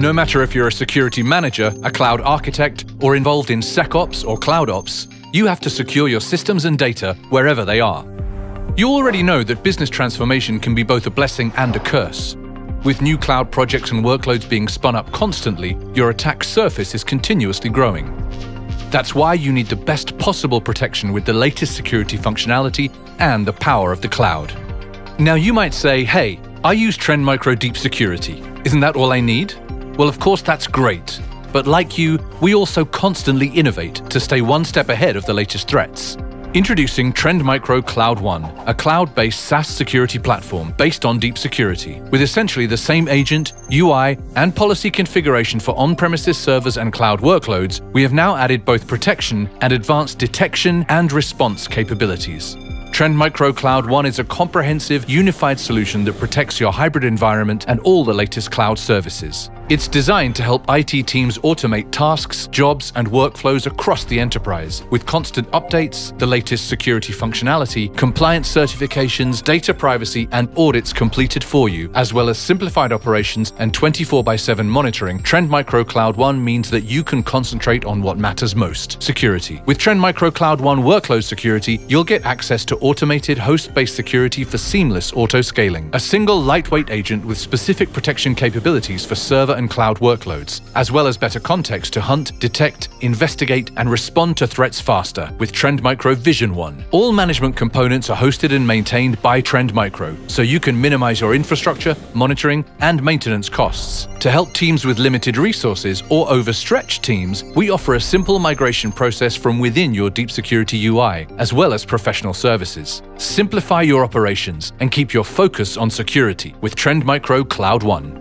No matter if you're a security manager, a cloud architect, or involved in SecOps or CloudOps, you have to secure your systems and data wherever they are. You already know that business transformation can be both a blessing and a curse. With new cloud projects and workloads being spun up constantly, your attack surface is continuously growing. That's why you need the best possible protection with the latest security functionality and the power of the cloud. Now you might say, hey, I use Trend Micro Deep Security. Isn't that all I need? Well, of course, that's great. But like you, we also constantly innovate to stay one step ahead of the latest threats. Introducing Trend Micro Cloud One, a cloud-based SaaS security platform based on deep security, with essentially the same agent, UI, and policy configuration for on-premises servers and cloud workloads, we have now added both protection and advanced detection and response capabilities. Trend Micro Cloud One is a comprehensive, unified solution that protects your hybrid environment and all the latest cloud services. It's designed to help IT teams automate tasks, jobs, and workflows across the enterprise with constant updates, the latest security functionality, compliance certifications, data privacy, and audits completed for you, as well as simplified operations and 24 x 7 monitoring. Trend Micro Cloud One means that you can concentrate on what matters most security. With Trend Micro Cloud One workload security, you'll get access to automated host based security for seamless auto scaling, a single lightweight agent with specific protection capabilities for server and cloud workloads, as well as better context to hunt, detect, investigate, and respond to threats faster with Trend Micro Vision One. All management components are hosted and maintained by Trend Micro, so you can minimize your infrastructure, monitoring, and maintenance costs. To help teams with limited resources or overstretched teams, we offer a simple migration process from within your deep security UI, as well as professional services. Simplify your operations and keep your focus on security with Trend Micro Cloud One.